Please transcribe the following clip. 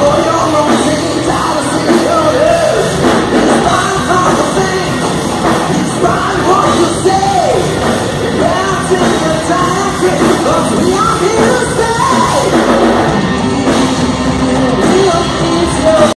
Oh, yeah, oh, yeah.